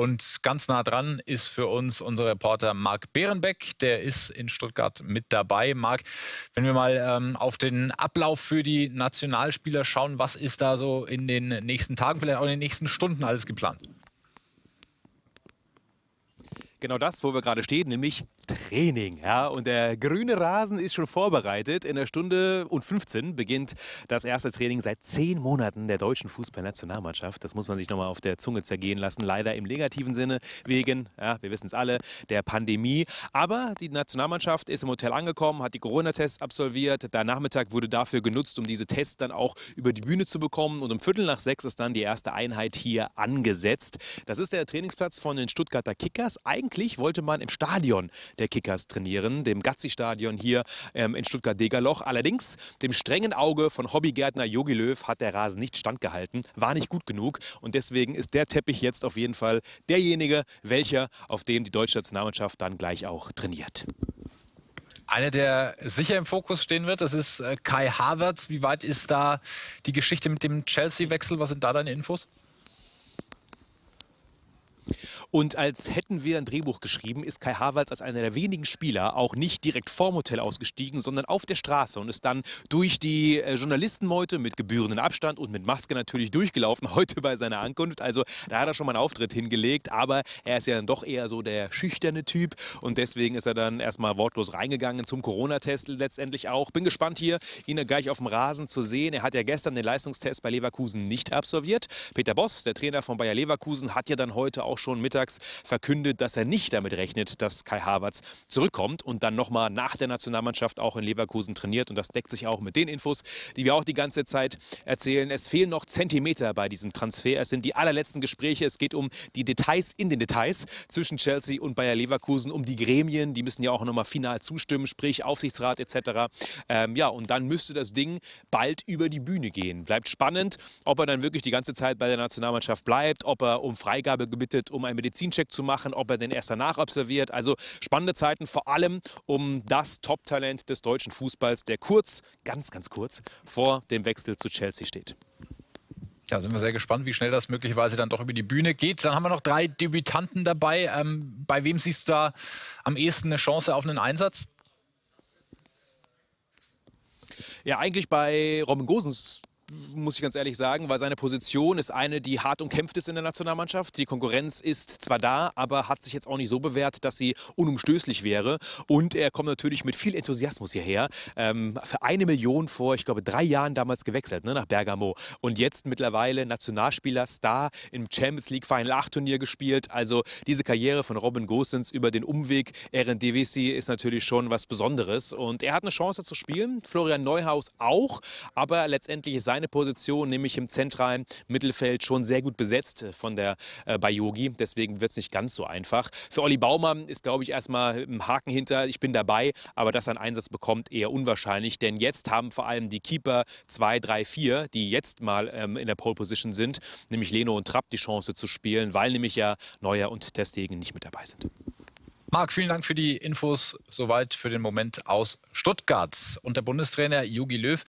Und ganz nah dran ist für uns unser Reporter Marc Behrenbeck. Der ist in Stuttgart mit dabei. Marc, wenn wir mal ähm, auf den Ablauf für die Nationalspieler schauen, was ist da so in den nächsten Tagen, vielleicht auch in den nächsten Stunden alles geplant? Genau das, wo wir gerade stehen, nämlich Training. Ja, und der grüne Rasen ist schon vorbereitet. In der Stunde und 15 beginnt das erste Training seit zehn Monaten der deutschen Fußballnationalmannschaft. Das muss man sich nochmal auf der Zunge zergehen lassen. Leider im negativen Sinne wegen, ja, wir wissen es alle, der Pandemie. Aber die Nationalmannschaft ist im Hotel angekommen, hat die Corona-Tests absolviert. Der Nachmittag wurde dafür genutzt, um diese Tests dann auch über die Bühne zu bekommen. Und um Viertel nach sechs ist dann die erste Einheit hier angesetzt. Das ist der Trainingsplatz von den Stuttgarter Kickers. Eigentlich wollte man im Stadion der Kickers trainieren, dem Gazzi-Stadion hier ähm, in Stuttgart-Degerloch. Allerdings, dem strengen Auge von Hobbygärtner Jogi Löw hat der Rasen nicht standgehalten, war nicht gut genug und deswegen ist der Teppich jetzt auf jeden Fall derjenige, welcher, auf dem die deutsche Nationalmannschaft dann gleich auch trainiert. Einer, der sicher im Fokus stehen wird, das ist äh, Kai Havertz. Wie weit ist da die Geschichte mit dem Chelsea-Wechsel? Was sind da deine Infos? Und als hätten wir ein Drehbuch geschrieben, ist Kai Havertz als einer der wenigen Spieler auch nicht direkt vorm Hotel ausgestiegen, sondern auf der Straße und ist dann durch die äh, Journalistenmeute mit gebührenden Abstand und mit Maske natürlich durchgelaufen, heute bei seiner Ankunft. Also da hat er schon mal einen Auftritt hingelegt, aber er ist ja dann doch eher so der schüchterne Typ und deswegen ist er dann erstmal wortlos reingegangen zum Corona-Test letztendlich auch. Bin gespannt hier, ihn gleich auf dem Rasen zu sehen. Er hat ja gestern den Leistungstest bei Leverkusen nicht absolviert. Peter Boss, der Trainer von Bayer Leverkusen, hat ja dann heute auch schon Mittag mittags verkündet, dass er nicht damit rechnet, dass Kai Havertz zurückkommt und dann nochmal nach der Nationalmannschaft auch in Leverkusen trainiert. Und das deckt sich auch mit den Infos, die wir auch die ganze Zeit erzählen. Es fehlen noch Zentimeter bei diesem Transfer. Es sind die allerletzten Gespräche. Es geht um die Details in den Details zwischen Chelsea und Bayer Leverkusen, um die Gremien. Die müssen ja auch nochmal final zustimmen, sprich Aufsichtsrat etc. Ähm, ja, und dann müsste das Ding bald über die Bühne gehen. Bleibt spannend, ob er dann wirklich die ganze Zeit bei der Nationalmannschaft bleibt, ob er um Freigabe gebittet, um ein Medizin Medizincheck zu machen, ob er den erst danach observiert. Also spannende Zeiten, vor allem um das Top-Talent des deutschen Fußballs, der kurz, ganz, ganz kurz vor dem Wechsel zu Chelsea steht. Ja, sind wir sehr gespannt, wie schnell das möglicherweise dann doch über die Bühne geht. Dann haben wir noch drei Debütanten dabei. Ähm, bei wem siehst du da am ehesten eine Chance auf einen Einsatz? Ja, eigentlich bei Robin Gosens muss ich ganz ehrlich sagen, weil seine Position ist eine, die hart umkämpft ist in der Nationalmannschaft. Die Konkurrenz ist zwar da, aber hat sich jetzt auch nicht so bewährt, dass sie unumstößlich wäre. Und er kommt natürlich mit viel Enthusiasmus hierher. Ähm, für eine Million vor, ich glaube, drei Jahren damals gewechselt ne, nach Bergamo. Und jetzt mittlerweile Nationalspieler, Star im Champions League Final 8 Turnier gespielt. Also diese Karriere von Robin Gosens über den Umweg Erendivisi ist natürlich schon was Besonderes. Und er hat eine Chance zu spielen. Florian Neuhaus auch. Aber letztendlich ist sein seine Position, nämlich im zentralen Mittelfeld, schon sehr gut besetzt äh, von der äh, Bayogi. Deswegen wird es nicht ganz so einfach. Für Olli Baumann ist, glaube ich, erstmal ein Haken hinter. Ich bin dabei, aber dass er einen Einsatz bekommt, eher unwahrscheinlich. Denn jetzt haben vor allem die Keeper 2, 3, 4, die jetzt mal ähm, in der Pole Position sind, nämlich Leno und Trapp, die Chance zu spielen, weil nämlich ja Neuer und Testegen nicht mit dabei sind. Marc, vielen Dank für die Infos. Soweit für den Moment aus Stuttgart. Und der Bundestrainer Jogi Löw